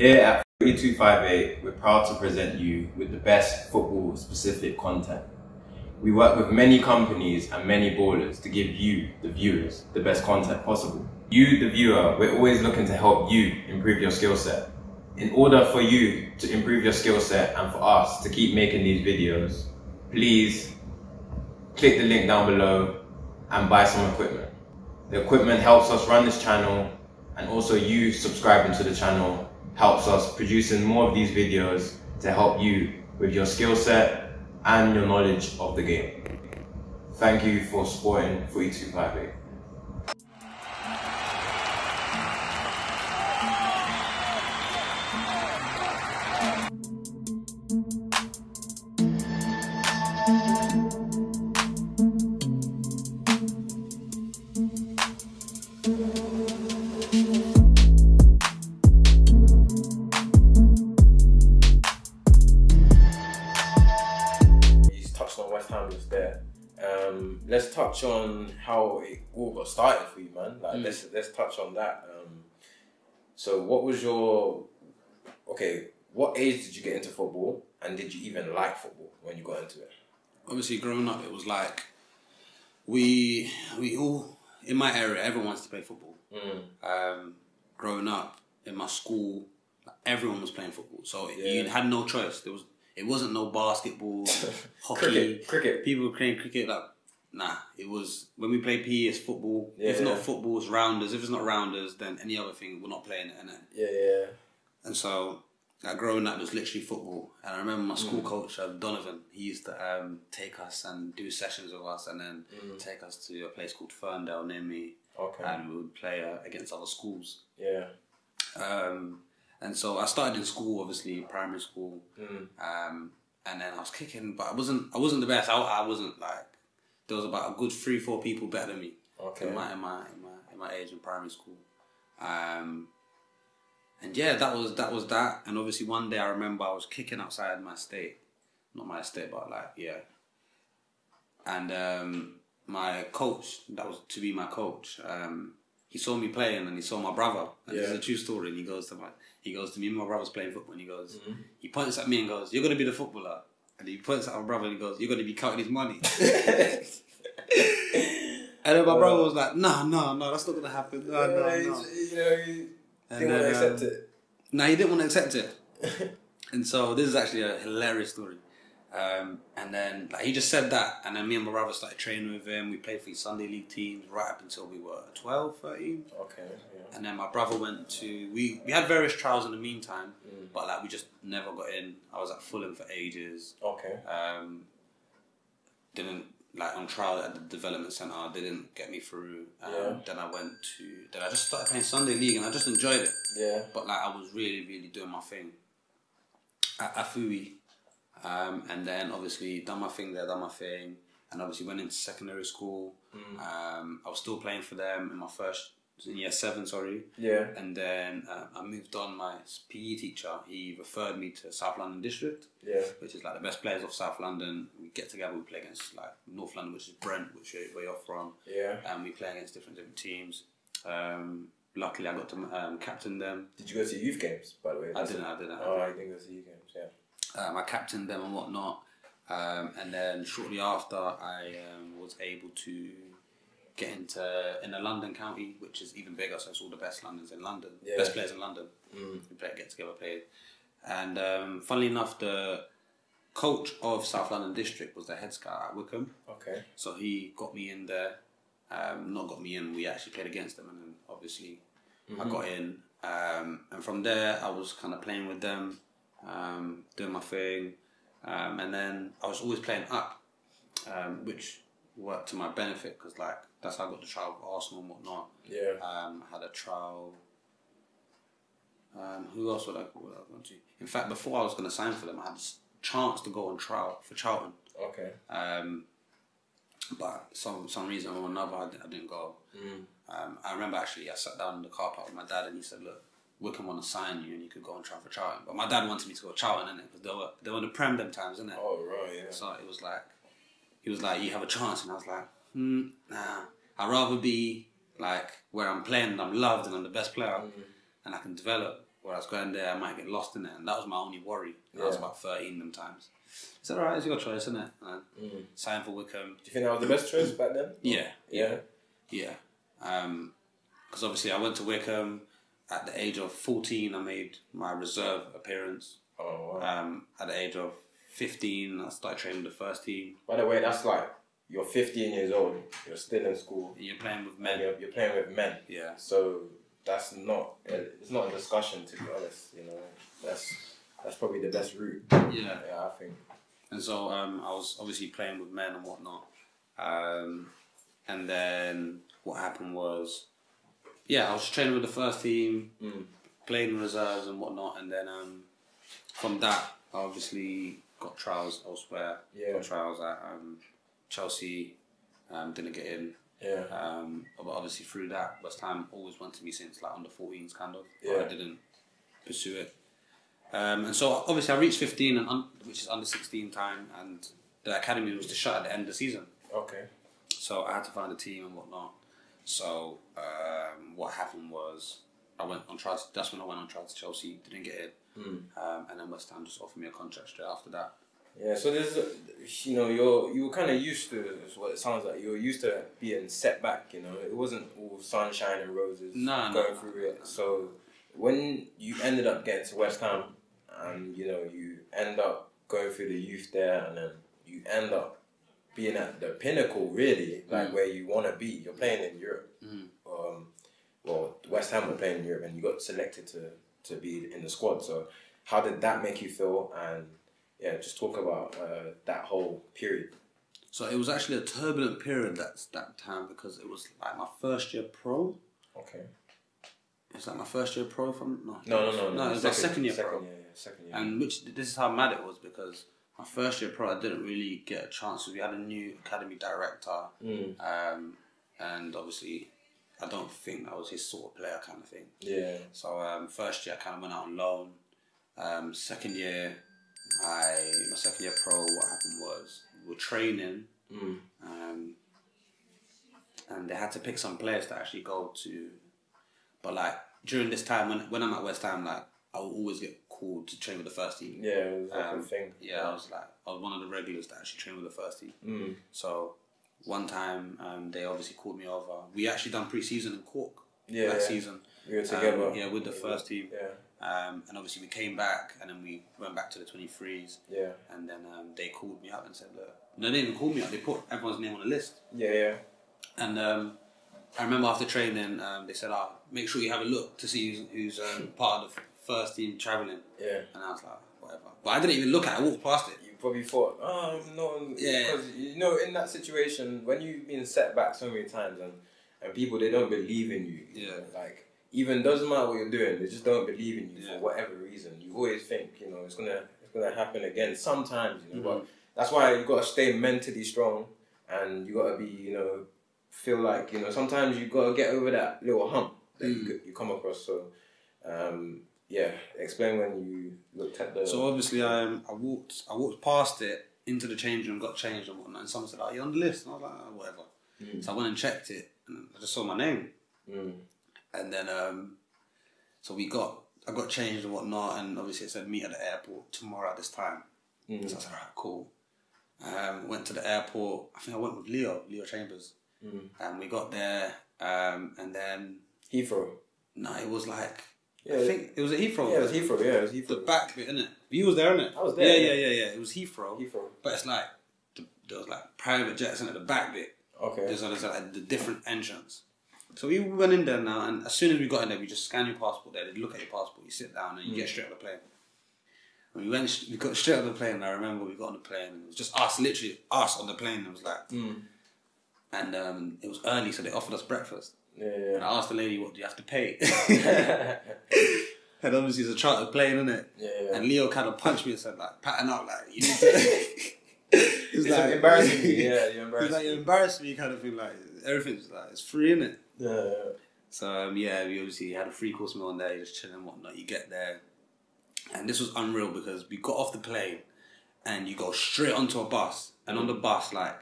Here at 3258, we're proud to present you with the best football specific content. We work with many companies and many ballers to give you, the viewers, the best content possible. You, the viewer, we're always looking to help you improve your skill set. In order for you to improve your skill set and for us to keep making these videos, please click the link down below and buy some equipment. The equipment helps us run this channel and also you subscribing to the channel helps us producing more of these videos to help you with your skill set and your knowledge of the game. Thank you for supporting 4258. All got started for you, man. Like let's let's touch on that. Um, so what was your okay? What age did you get into football, and did you even like football when you got into it? obviously growing up it was like we we all in my area everyone wants to play football um, growing up in my school everyone was playing football so you had no choice there was it wasn't no basketball hockey Cricket, cricket. people were playing cricket like nah it was when we play PE it's football if Yeah. not football it's rounders if it's not rounders then any other thing we're not playing it innit? Yeah, yeah. And so, like growing up, it was literally football. And I remember my school coach, uh, Donovan, he used to um, take us and do sessions with us, and then take us to a place called Ferndale near me, Okay. and we would play uh, against other schools. Yeah. Um, and so I started in school, obviously primary school, um, and then I was kicking, but I wasn't I wasn't the best. I, I wasn't like there was about a good three four people better than me Okay. in my in my in my in my age in primary school. Um, and yeah, that was that was that. And obviously, one day I remember I was kicking outside my estate, not my estate, but like yeah. And um, my coach, that was to be my coach, um, he saw me playing and he saw my brother. And this is a true story. And he goes to my, he goes to me my brother's playing football. And he goes, he points at me and goes, "You're gonna be the footballer." And he points at my brother and he goes, "You're gonna be counting his money." and then my brother was like, "No, no, no, that's not gonna happen. No, no, no." You know, you And didn't want to accept um, it. No, he didn't want to accept it. and so this is actually a hilarious story. Um, and then like, he just said that, and then me and my brother started training with him. We played for his Sunday league teams right up until we were 12, 13. Okay. Yeah. And then my brother went to we we had various trials in the meantime, but like we just never got in. I was at Fulham for ages. Okay. Um, didn't like on trial at the development center. They Didn't get me through. Um, Yeah. Then I went to then I just started playing Sunday league, and I just enjoyed it Yeah. but like I was really, really doing my thing at Afui, um, and then obviously done my thing there, done my thing, and obviously went into secondary school. Um, I was still playing for them in my first in year seven, sorry, Yeah. and then um, I moved on. My PE teacher he referred me to South London District, Yeah. which is like the best players of South London. We get together, we play against like North London, which is Brent, which is where you're from Yeah. and we play against different different teams. Um, luckily, I got to um, captain them. Did you go to youth games, by the way? I didn't. I didn't. I, Oh, I didn't go to youth games. Yeah. um, I captained them and whatnot. Um, and then shortly after, I um, was able to get into in the London county, which is even bigger. So it's all the best Londons in London, Yeah. best players in London. We play, get together, play. And um, funnily enough, the coach of South London District was the head scout at Wycombe. Okay. So he got me in there. Um, not got me in. We actually played against them, and then obviously I got in. Um, and from there, I was kind of playing with them, um, doing my thing, um, and then I was always playing up, um, which worked to my benefit because like that's how I got the trial with Arsenal and whatnot. Yeah. Um, I had a trial. Um, who else would I, would I go to? In fact, before I was going to sign for them, I had chance to go on trial for Charlton. Okay. Um, but some some reason or another, I, I didn't go. Um, I remember actually, I sat down in the car park with my dad, and he said, "Look, Wycombe want to sign you, and you could go and try for Charlton." But my dad wanted me to go to Charlton, innit? Because they were they were in the Prem them times, innit? Oh right. Yeah. So it was like, he was like, "You have a chance," and I was like, hmm, "Nah, I'd rather be like where I'm playing and I'm loved and I'm the best player, and I can develop." Where I was going there, I might get lost in it, and that was my only worry. I was about thirteen them times. It's alright, it's your choice, isn't it? And Mm. sign for Wycombe. Do you think that was the best choice back then? Yeah, Yeah. yeah. Because obviously, I went to Wycombe at the age of fourteen. I made my reserve appearance. Oh wow. Um, at the age of fifteen, I started training the first team. By the way, that's like you're 15 years old. You're still in school. You're playing with men. you're, you're playing with men. Yeah. So that's not it's not a discussion to be honest. You know, that's that's probably the best route. Yeah. Yeah, I think. And so um, I was obviously playing with men and whatnot. Um, and then what happened was, yeah, I was training with the first team, Mm. playing reserves and whatnot. And then um, from that, I obviously got trials elsewhere. Yeah. Got trials at um, Chelsea, um, didn't get in. Yeah. Um, but obviously through that, West Ham always wanted me since like under 14s kind of. Yeah. But I didn't pursue it. Um, and so obviously I reached 15, and un- which is under 16 time, and the academy was to shut at the end of the season. Okay. So I had to find a team and whatnot. So um, what happened was I went on trial. To, that's when I went on trial to Chelsea. Didn't get it, Mm. um, and then West Ham just offered me a contract straight after that. Yeah, so there's, a- you know, you're you were kind of used to is what it sounds like. You're used to being set back. You know, it wasn't all sunshine and roses no, going no, through no, it. So when you ended up getting to West Ham, and you know you end up going through the youth there, and then you end up being at the pinnacle, really, like Mm. where you want to be. You're playing in Europe. Mm. Um, well, West Ham were playing in Europe, and you got selected to to be in the squad. So how did that make you feel? And yeah, just talk about uh, that whole period. So it was actually a turbulent period that that time because it was like my first year pro. Okay. It's like my first year pro from no No, no, no, no. it was my second year second pro. year, yeah, second year. And which this is how mad it was because my first year pro I didn't really get a chance. because We had a new academy director, Mm, um, and obviously I don't think I was his sort of player kind of thing. yeah. So um, first year I kind of went out on loan. Um, second year, I my second year pro. What happened was we were training, Mm, um, and they had to pick some players to actually go to. But like during this time when when I'm at West Ham, like I will always get called to train with the first team. yeah, it was like Um, thing. Yeah, I was like I was one of the regulars that actually trained with the first team. Mm, So one time um, they obviously called me over. We actually done pre-season in Cork yeah, that yeah. season. We were Um, together. yeah, with the first team. Yeah, Um, and obviously we came back and then we went back to the 23s yeah, and then um, they called me up and said, look, no, they didn't even call me up. They put everyone's name on the list. yeah, yeah. And um, I remember after training, um, they said, oh, make sure you have a look to see who's, who's um, part of the first team travelling. yeah. And I was like, whatever. But I didn't even look at it. I walked past it. You probably thought, oh no, Yeah. because you know, in that situation, when you've been set back so many times, and and people they don't believe in you, Yeah. like even doesn't matter what you're doing, they just don't believe in you Yeah. for whatever reason. You always think, you know, it's gonna it's gonna happen again sometimes, you know. Mm-hmm. But that's why you gotta stay mentally strong, and you gotta be, you know, feel like you know sometimes you gotta get over that little hump that Mm. you you come across. So, um, yeah, explain when you looked at the. So obviously, um, I walked, I walked past it into the change room, got changed and whatnot. And someone said, Are you're on the list." And I was like, oh, "Whatever." Mm. So I went and checked it, and I just saw my name. Mm. And then, um, so we got, I got changed and whatnot, and obviously it said meet at the airport tomorrow at this time. Mm. So I said, alright, cool. Um, went to the airport. I think I went with Leo, Leo Chambers, Mm. and we got there. Um, and then Heathrow. no, it was like Yeah, I think it was a Heathrow. Yeah, it was Heathrow. Yeah, it was Heathrow. the back bit, innit? You was there, innit? I was there, Yeah, yeah. yeah, yeah, yeah. It was Heathrow, Heathrow. but it's like the, there was like private jets in at the back bit. Okay. There's, there's like the different entrance. So we went in there now, and as soon as we got in there, we just scan your passport there. They look at your passport, you sit down, and you get straight on the plane. And we went, we got straight on the plane. And I remember we got on the plane, and it was just us, literally us on the plane. It was like, Mm. and um, it was early, so they offered us breakfast. Yeah, And yeah. I asked the lady, "What do you have to pay?" and obviously, it's a chartered plane, isn't it? yeah. And Leo kind of punched me and said, like, pattern up, like, you need to. it's like- embarrassing me. Yeah, you're He's like, you embarrassed me, kind of thing. Like, everything's like, it's free, innit? Yeah, yeah. So um, yeah, we obviously had a free course meal on there, just chilling and whatnot. You get there, and this was unreal because we got off the plane, and you go straight onto a bus, and on the bus, like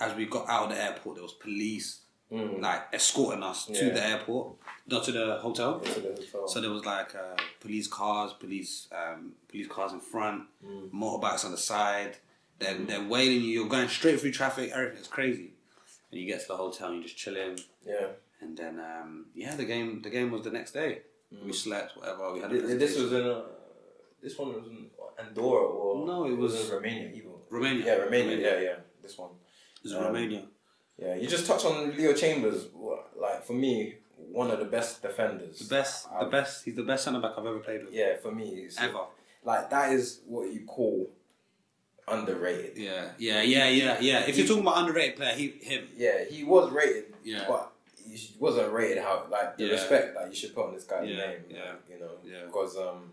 as we got out of the airport, there was police like escorting us to the airport, not to the hotel. To the hotel. So there was like uh, police cars, police um, police cars in front, Mm. motorbikes on the side. Then they're waiting you. You're going straight through traffic. Everything's crazy. And you get to the hotel and you're just chilling. yeah. And then um, yeah, the game the game was the next day. We slept, whatever. We had a This was in uh, this one was in Andorra or No, it was- in Romania even. Romania. Yeah, Romania. Romania. Yeah, yeah. This one. It um, Romania. Yeah, you just touched on Leo Chambers. Like for me, one of the best defenders. The best, the I've- best. He's the best centre back I've ever played with. Yeah, for me, it's, Ever. like that is what you call underrated. Yeah, yeah, yeah, yeah, yeah. If you're talking about underrated player, he, him. Yeah, he was rated. Yeah. but he wasn't rated how like the Yeah. respect that you should put on this guy's Yeah, name. yeah. you know, Yeah. because um,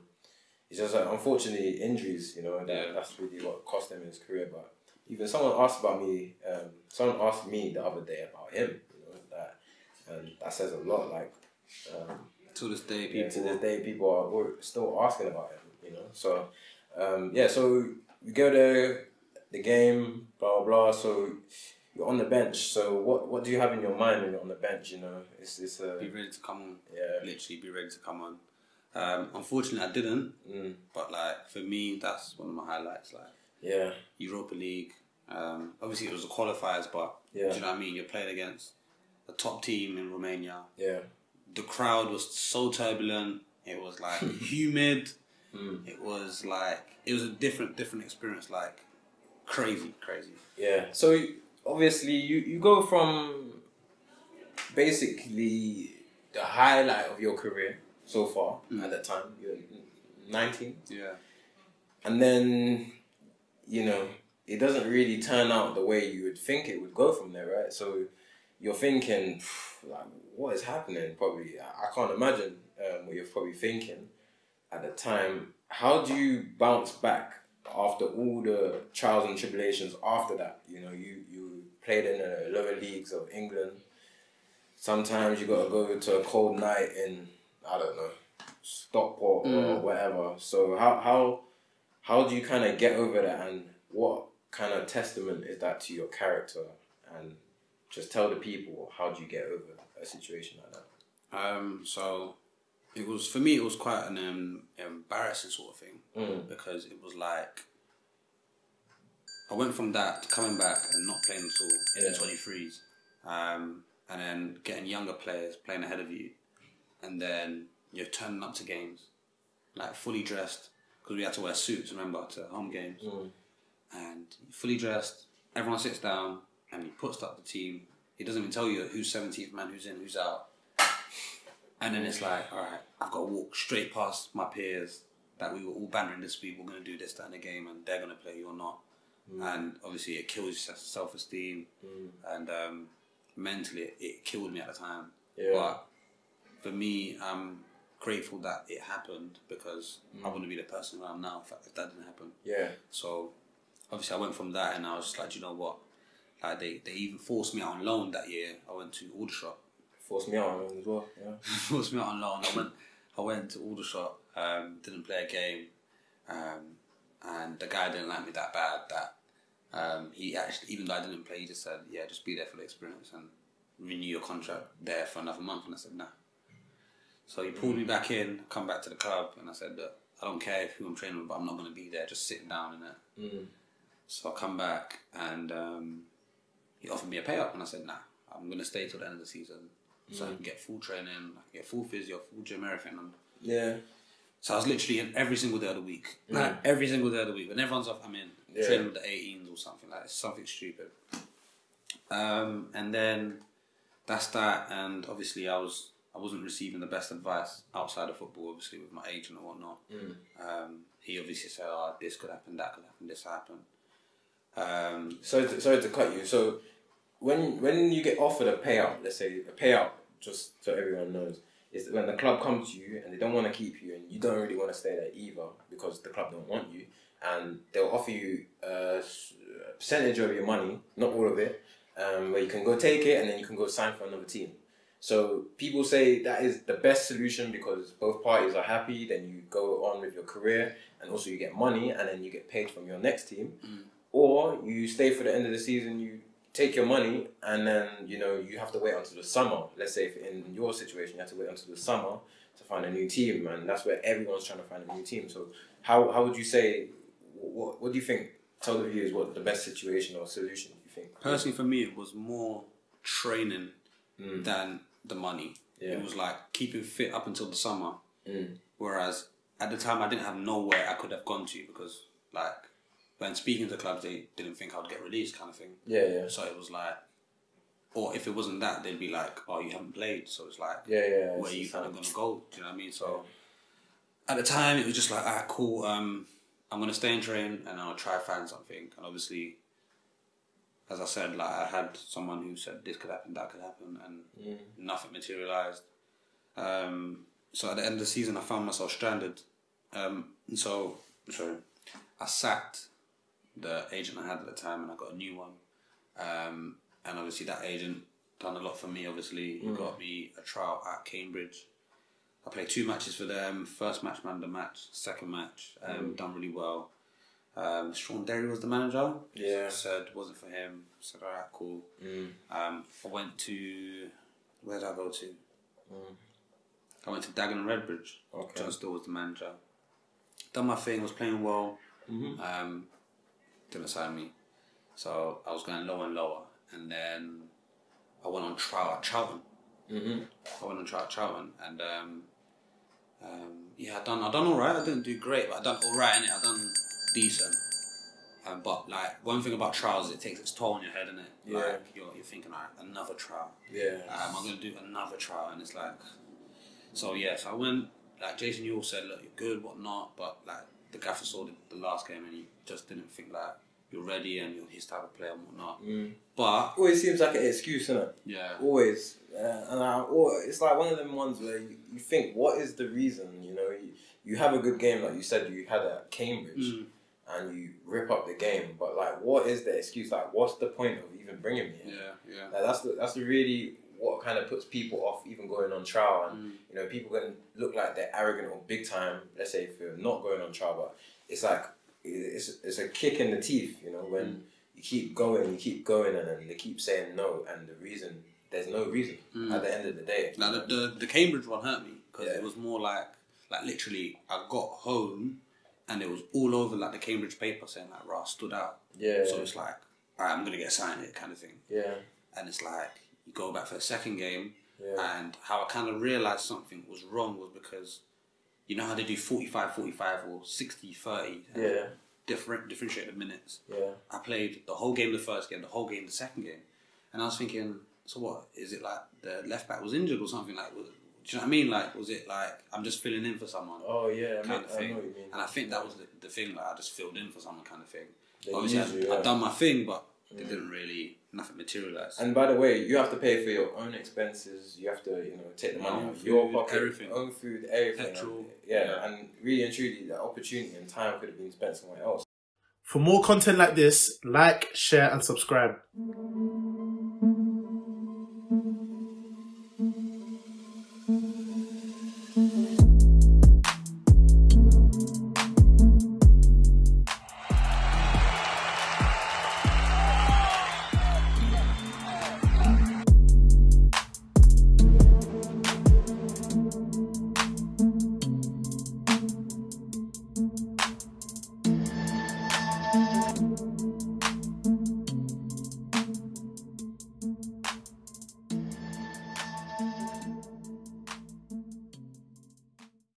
it's just like, unfortunately injuries. You know, that, Yeah. that's really what cost him his career. But even someone asked about me. Um, someone asked me the other day about him. You know that, and that says a lot. Like. Um, To this day, yeah, people. to this day, people are still asking about him. You know, so um, yeah. So you go to the game, blah blah blah. So you're on the bench. So what what do you have in your mind when you're on the bench? You know, it's it's a Be ready to come on. yeah. Literally, be ready to come on. Um, unfortunately, I didn't. Mm, But like for me, that's one of my highlights. Like yeah, Europa League. Um, obviously, it was the qualifiers, but Yeah. do you know what I mean? You're playing against a top team in Romania. yeah, The crowd was so turbulent. It was like humid. Mm. It was like it was a different, different experience. Like crazy, crazy. yeah. So obviously, you you go from basically the highlight of your career so far at that time. You're nineteen. Yeah. and then you know it doesn't really turn out the way you would think it would go from there right so you're thinking like what is happening probably i, I can't imagine um, what you're probably thinking at the time how do you bounce back after all the trials and tribulations after that? You know you you played in the lower leagues of england. Sometimes you got to go to a cold night in i don't know stockport or whatever. So how how how do you kind of get over that? And what kind of testament is that to your character? And just tell the people how do you get over a situation like that? Um, so it was for me. It was quite an um, embarrassing sort of thing Mm. because it was like I went from that to coming back and not playing at all in Yeah. the twenty threes, um, and then getting younger players playing ahead of you, and then you're turning up to games like fully dressed because we had to wear suits. Remember to home games, Mm. and fully dressed. Everyone sits down and he puts up the team. He doesn't even tell you who's seventeenth man, who's in, who's out. And then it's like, all right, I've got to walk straight past my peers that we were all bantering this week. We're going to do this, that, in the game, and they're going to play you or not. Mm. And obviously, it kills your self esteem, mm. and um, mentally, it, it killed me at the time. Yeah. But for me, I'm grateful that it happened because I mm. wouldn't be the person I am now if, that didn't happen. yeah So obviously I went from that and I was just like, "Do you know what? Like they, they even forced me out on loan that year. I went to Aldershot. Forced me out as well yeah forced me out on loan. I went I went to Aldershot, um, didn't play a game, um, and the guy didn't like me that bad that um, he actually even though I didn't play, he just said, Yeah, just be there for the experience and renew your contract there for another month and I said, Nah. So he pulled me back in, come back to the club and I said, Look, I don't care who I'm training with, but I'm not gonna be there, just sitting down in it. Mm. So I come back and um, he offered me a pay up, and I said, "Nah, I'm gonna stay till the end of the season, so I can get full training, I can get full physio, full gym, everything." And yeah so I was literally in every single day of the week, like every single day of the week. When everyone's off, I'm in Yeah. training with the 18s or something like that. something stupid. Um, and then that's that, and obviously I was I wasn't receiving the best advice outside of football, obviously with my agent and whatnot. Um, he obviously said, "Oh, this could happen, that could happen, this happened." Um, sorry to, sorry to cut you so when when you get offered a payout let's say a payout just so everyone knows is when the club comes to you and they don't want to keep you and you don't really want to stay there either because the club don't want you and they'll offer you a percentage of your money not all of it um, where you can go take it and then you can go sign for another team. So people say that is the best solution because both parties are happy then you go on with your career and also you get money and then you get paid from your next team. Or you stay for the end of the season, you take your money and then you know you have to wait until the summer. Let's say if in your situation you have to wait until the summer to find a new team, and that's where everyone's trying to find a new team. So how how would you say? What what do you think? Tell the viewers what the best situation or solution you think. Personally, for me, it was more training than the money. Yeah. It was like keeping fit up until the summer. Mm. Whereas at the time, I didn't have nowhere I could have gone to because, like, when speaking to clubs, they didn't think I'd get released, kind of thing. Yeah, yeah, So it was like, or if it wasn't that, they'd be like, "Oh, you haven't played," so it's like, yeah, yeah. where you kind of gonna go? Do you know what I mean? So at the time, it was just like, ah, cool. Um, I'm gonna stay and train, and I'll try find something. And obviously, as I said, like I had someone who said this could happen, that could happen, and nothing materialized. Um, so at the end of the season, I found myself stranded. Um, so, sorry, I sacked the agent I had at the time, and I got a new one. Um, and obviously, that agent done a lot for me. Obviously, he got me a trial at Cambridge. I played two matches for them. First match, man, the match. Second match, um, done really well. Um, Shaun Derry was the manager. Yeah. Said wasn't for him. Said alright, cool. Mm. Um, I went to where did I go to? I went to Dagenham and Redbridge. Okay. John Still was the manager. Done my thing. Was playing well. Mm-hmm. Um, didn't sign me, so I was going lower and lower, and then I went on trial at Charlton. Mm-hmm. I went on trial at Charlton, and um, um, yeah, I done I done all right. I didn't do great, but I done all right in it. I done decent. Um, but like one thing about trials, it takes its toll on your head, innit? Yeah. Like you're, you're thinking, alright, another trial. Yeah. Um, I'm gonna do another trial, and it's like, so yeah. So I went. Like Jason Euell said, look, you're good, whatnot, but like the gaffer saw the, the last game, and he just didn't think like you're ready and you're his type of player and whatnot. Mm. But Always seems like an excuse, isn't it? yeah, Always, uh, and I, or it's like one of them ones where you, you think, what is the reason? You know, you, you have a good game, like you said, you had at Cambridge, Mm. and you rip up the game. But like, what is the excuse? Like, what's the point of even bringing me? in? yeah, yeah. Like, that's the that's the really what kind of puts people off even going on trial. And Mm. you know, people can look like they're arrogant or big time. Let's say if you're not going on trial, but it's like it's it's a kick in the teeth. You know, when Mm. you keep going, you keep going, and then they keep saying no, and the reason there's no reason Mm. at the end of the day. Now the, the the Cambridge one hurt me because Yeah. it was more like like literally I got home and it was all over like the Cambridge paper saying like Ross stood out. yeah, So it's like alright, I'm gonna get signed here kind of thing. yeah, And it's like you go back for the second game yeah, and how I kind of realized something was wrong was because you know how they do 45 45 or 60 30 yeah, different differentiate the minutes. yeah. I played the whole game the first game, the whole game the second game, and I was thinking, so what is it like? The left back was injured or something like? Was, do you know what I mean? Like, was it like I'm just filling in for someone Oh yeah, I, mean, kind of I thing? know what you mean. And I think that was the, the thing. Like, I just filled in for someone kind of thing. They Obviously, I, you, yeah. Mm. I done my thing, but it didn't really nothing materialized. And by the way, you have to pay for your own expenses. You have to, you know, take the money Own out of your pocket, everything. own food, everything. Petrol, And, yeah, yeah. and really and truly, the opportunity and time could have been spent somewhere else. For more content like this, like, share, and subscribe.